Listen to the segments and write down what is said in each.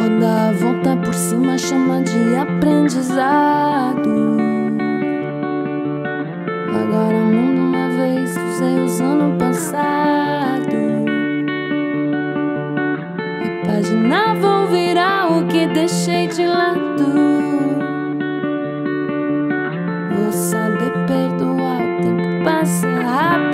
dar a volta por cima, chama de aprendizado. Agora mundo uma vez, usei os anos passado. E página vou virar o que deixei de lado. Vou saber perdoar, o tempo passa rápido.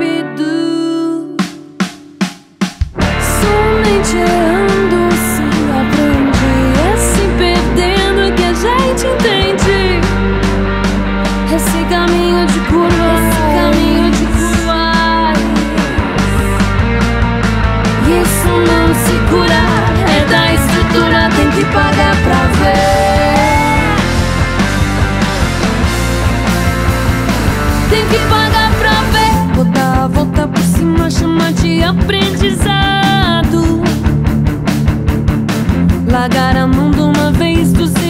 aprendizado. Lagar a mão de uma vez dos